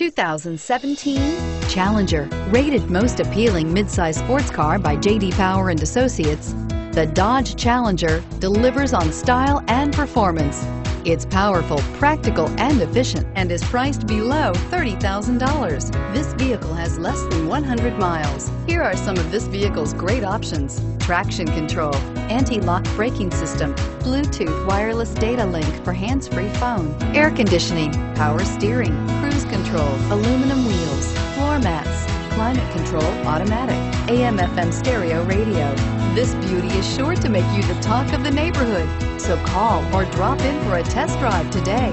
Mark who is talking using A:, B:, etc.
A: 2017 Challenger. Rated most appealing midsize sports car by J.D. Power and Associates, the Dodge Challenger delivers on style and performance. It's powerful, practical, and efficient and is priced below $30,000. This vehicle has less than 100 miles. Here are some of this vehicle's great options. Traction control, anti-lock braking system, Bluetooth wireless data link for hands-free phone, air conditioning, power steering, control, aluminum wheels, floor mats, climate control automatic, AM FM stereo radio. This beauty is sure to make you the talk of the neighborhood. So call or drop in for a test drive today.